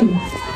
嗯